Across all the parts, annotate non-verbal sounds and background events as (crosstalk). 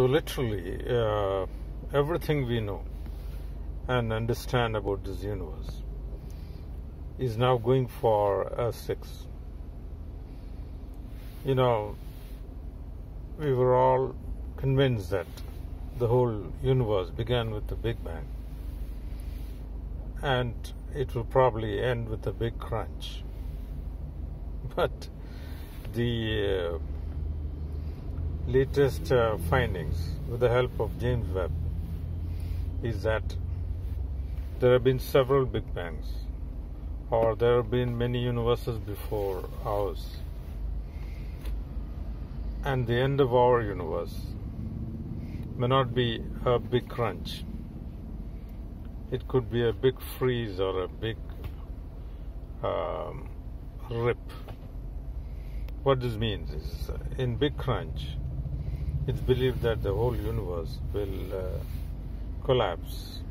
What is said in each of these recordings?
So, literally, uh, everything we know and understand about this universe is now going for a six. You know, we were all convinced that the whole universe began with the Big Bang and it will probably end with a big crunch. (laughs) But the uh, latest uh, findings, with the help of James Webb, is that there have been several Big Bangs, or there have been many universes before ours. And the end of our universe may not be a big crunch. It could be a big freeze or a big um, rip. What this means is, in Big Crunch, it's believed that the whole universe will uh, collapse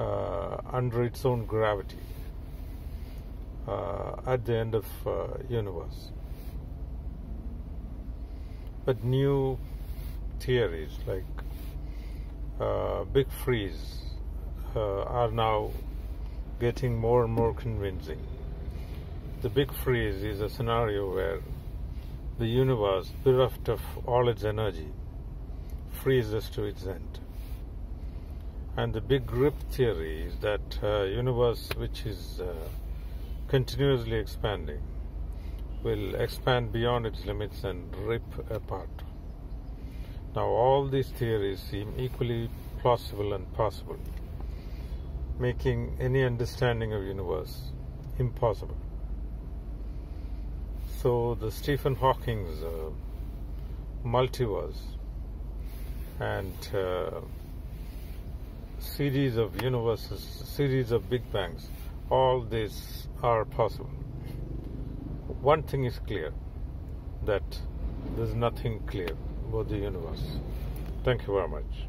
uh, under its own gravity uh, at the end of uh, universe. But new theories like uh, Big Freeze uh, are now getting more and more convincing. The Big Freeze is a scenario where the universe, bereft of all its energy, freezes to its end. And the Big Rip theory is that uh, universe which is uh, continuously expanding will expand beyond its limits and rip apart. Now, all these theories seem equally plausible and possible, making any understanding of universe impossible. So, the Stephen Hawking's uh, multiverse and uh, series of universes, series of big bangs, all these are possible. One thing is clear that there's nothing clear about the universe. Thank you very much.